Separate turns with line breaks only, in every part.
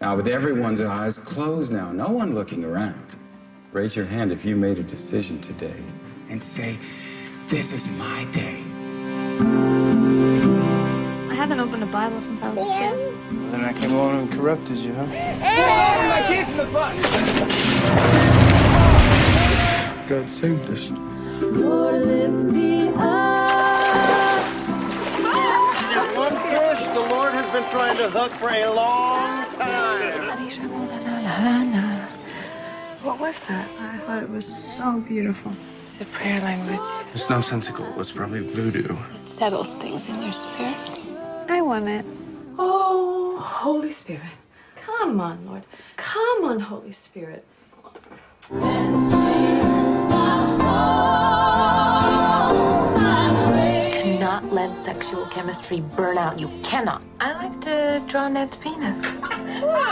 All right. Now, with everyone's eyes closed now, no one looking around, raise your hand if you made a decision today and say, This is my day.
I haven't opened a Bible since I was a kid.
Then I came along and corrupted you, huh?
My kids in the bus!
God saved us.
One fish the Lord has been trying to hook for a long time.
What was that?
I thought it was so beautiful.
It's a prayer language.
It's nonsensical. It's probably voodoo.
It settles things in your spirit.
I want it.
Oh, Holy Spirit. Come on, Lord. Come on, Holy Spirit.
Cannot let sexual chemistry burn out. You cannot. I like to draw Ned's penis.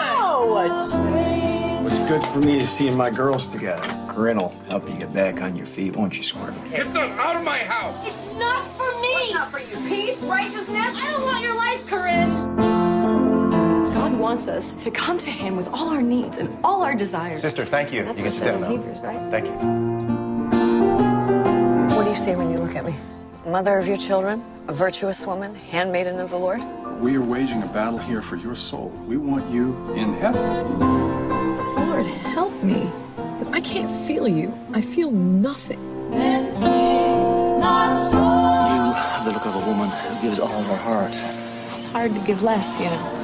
What's good for me to see my girls together. Corinne will help you get back on your feet, won't you, Squirt?
Get them out of my house!
It's not for me. It's not for you. Peace, righteousness. I don't want your life, Corinne. God wants us to come to Him with all our needs and all our desires.
Sister, thank you.
That's
you
what
can
it says in. Hebrews, right?
Thank you.
What do you say when you look at me? Mother of your children, a virtuous woman, handmaiden of the Lord?
We are waging a battle here for your soul. We want you in heaven.
Lord, help me. Because I can't feel you. I feel nothing.
and You have the look of a woman who gives all her heart.
It's hard to give less, you know.